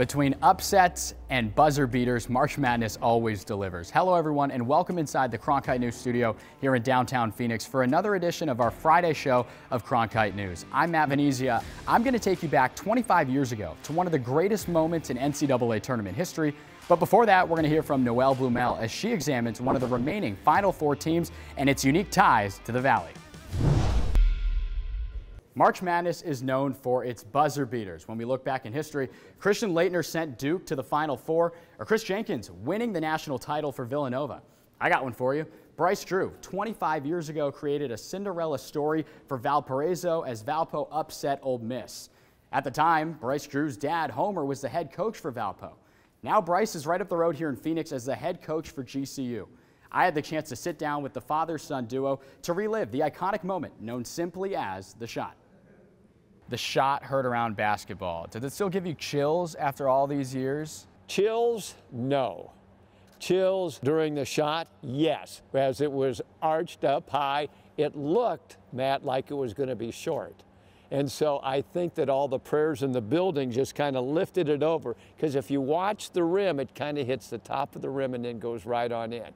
Between upsets and buzzer beaters, March Madness always delivers. Hello, everyone, and welcome inside the Cronkite News studio here in downtown Phoenix for another edition of our Friday show of Cronkite News. I'm Matt Venezia. I'm going to take you back 25 years ago to one of the greatest moments in NCAA tournament history. But before that, we're going to hear from Noelle Blumel as she examines one of the remaining Final Four teams and its unique ties to the Valley. March Madness is known for its buzzer beaters. When we look back in history, Christian Laettner sent Duke to the Final Four, or Kris Jenkins winning the national title for Villanova. I got one for you. Bryce Drew, 25 years ago, created a Cinderella story for Valparaiso as Valpo upset Ole Miss. At the time, Bryce Drew's dad, Homer, was the head coach for Valpo. Now Bryce is right up the road here in Phoenix as the head coach for GCU. I had the chance to sit down with the father-son duo to relive the iconic moment known simply as the shot the shot heard around basketball. Did it still give you chills after all these years? Chills, no. Chills during the shot, yes. As it was arched up high, it looked, Matt, like it was going to be short. And so I think that all the prayers in the building just kind of lifted it over. Because if you watch the rim, it kind of hits the top of the rim and then goes right on in.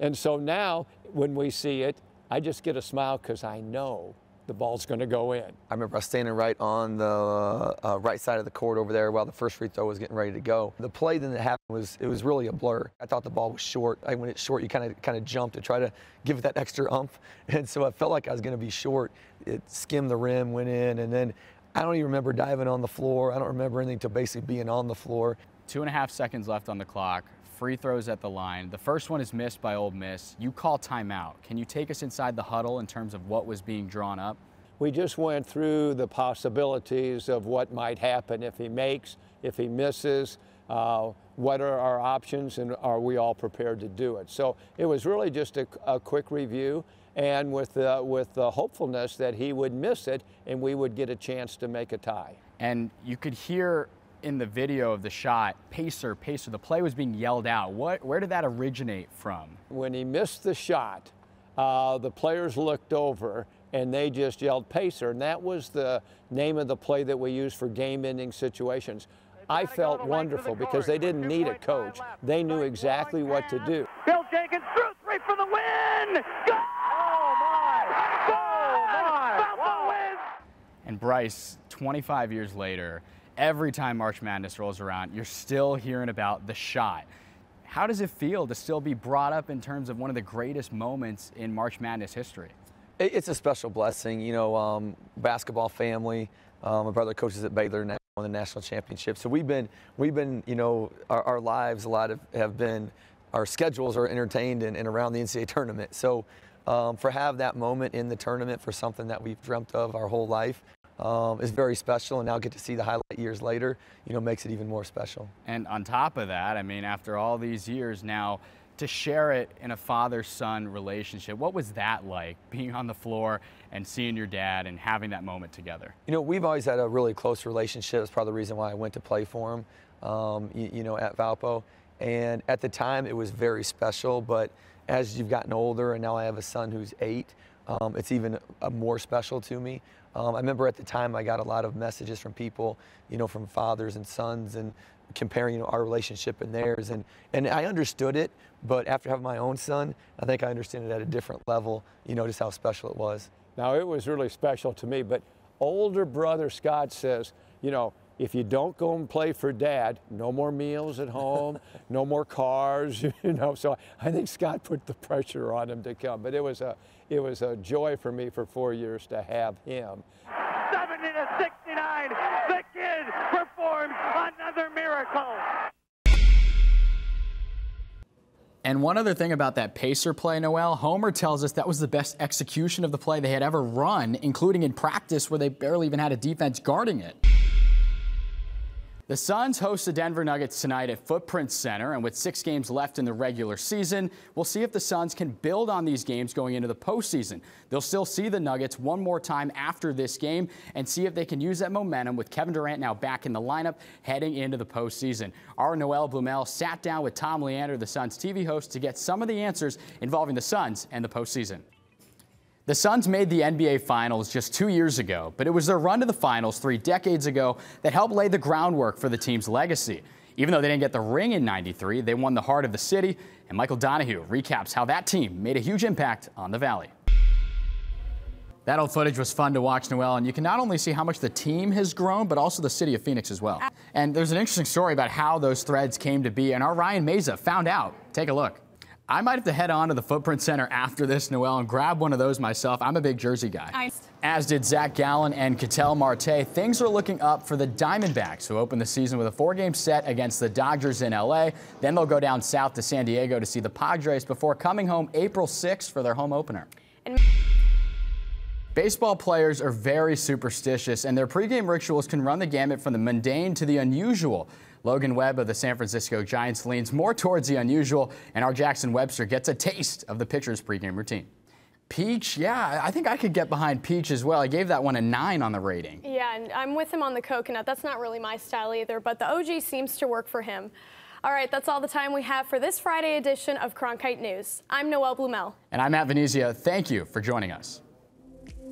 And so now, when we see it, I just get a smile because I know the ball's going to go in. I remember I was standing right on the uh, right side of the court over there while the first free throw was getting ready to go. The play then that happened was it was really a blur. I thought the ball was short. I, when it's short, you kind of kind of jump to try to give it that extra umph, and so I felt like I was going to be short. It skimmed the rim, went in, and then I don't even remember diving on the floor. I don't remember anything to basically being on the floor. Two and a half seconds left on the clock free throws at the line. The first one is missed by Ole Miss. You call timeout. Can you take us inside the huddle in terms of what was being drawn up? We just went through the possibilities of what might happen if he makes, if he misses, uh, what are our options, and are we all prepared to do it? So it was really just a, a quick review and with, uh, with the hopefulness that he would miss it and we would get a chance to make a tie. And you could hear in the video of the shot, pacer, pacer, the play was being yelled out. What, where did that originate from? When he missed the shot, uh, the players looked over and they just yelled pacer, and that was the name of the play that we used for game-ending situations. I felt wonderful because they didn't need a coach. They knew exactly what to do. Bill Jenkins threw three for the win! Go! Oh, my! Oh, my! And Bryce, 25 years later, every time March Madness rolls around, you're still hearing about the shot. How does it feel to still be brought up in terms of one of the greatest moments in March Madness history? It's a special blessing, you know, um, basketball family. Um, my brother coaches at Baylor now won the national championship. So we've been, we've been, you know, our, our lives, a lot of have been, our schedules are entertained and, and around the NCAA tournament. So um, for have that moment in the tournament for something that we've dreamt of our whole life um, is very special and now get to see the highlight years later, you know, makes it even more special. And on top of that, I mean, after all these years now, to share it in a father-son relationship. What was that like, being on the floor and seeing your dad and having that moment together? You know, we've always had a really close relationship. That's probably the reason why I went to play for him, um, you, you, know, at Valpo. And at the time, it was very special. But as you've gotten older, and now I have a son who's eight, um, it's even more special to me. Um, I remember at the time I got a lot of messages from people, you know, from fathers and sons and comparing you know, our relationship and theirs. And, and I understood it, but after having my own son, I think I understand it at a different level, you know, just how special it was. Now, it was really special to me, but older brother Scott says, you know, if you don't go and play for dad, no more meals at home, no more cars, you know. So I think Scott put the pressure on him to come. But it was a, it was a joy for me for four years to have him. 70 to 69, the kid performs another miracle. And one other thing about that Pacer play, Noel, Homer tells us that was the best execution of the play they had ever run, including in practice where they barely even had a defense guarding it. The Suns host the Denver Nuggets tonight at Footprint Center, and with six games left in the regular season, we'll see if the Suns can build on these games going into the postseason. They'll still see the Nuggets one more time after this game and see if they can use that momentum with Kevin Durant now back in the lineup heading into the postseason. Our Noel Blumel sat down with Tom Leander, the Suns TV host, to get some of the answers involving the Suns and the postseason. The Suns made the NBA Finals just two years ago, but it was their run to the finals three decades ago that helped lay the groundwork for the team's legacy. Even though they didn't get the ring in 93, they won the heart of the city, and Michael Donahue recaps how that team made a huge impact on the Valley. That old footage was fun to watch, Noel, and you can not only see how much the team has grown, but also the city of Phoenix as well. And there's an interesting story about how those threads came to be, and our Ryan Meza found out. Take a look. I might have to head on to the Footprint Center after this, Noel, and grab one of those myself. I'm a big jersey guy. I... As did Zach Gallen and Ketel Marte. Things are looking up for the Diamondbacks, who open the season with a four-game set against the Dodgers in L.A. Then they'll go down south to San Diego to see the Padres before coming home April 6th for their home opener. And Baseball players are very superstitious, and their pregame rituals can run the gamut from the mundane to the unusual. Logan Webb of the San Francisco Giants leans more towards the unusual, and our Jackson Webster gets a taste of the pitcher's pregame routine. Peach, yeah, I think I could get behind Peach as well. I gave that one a nine on the rating. Yeah, and I'm with him on the coconut. That's not really my style either, but the OG seems to work for him. All right, that's all the time we have for this Friday edition of Cronkite News. I'm Noel Blumel. And I'm Matt Venezia. Thank you for joining us.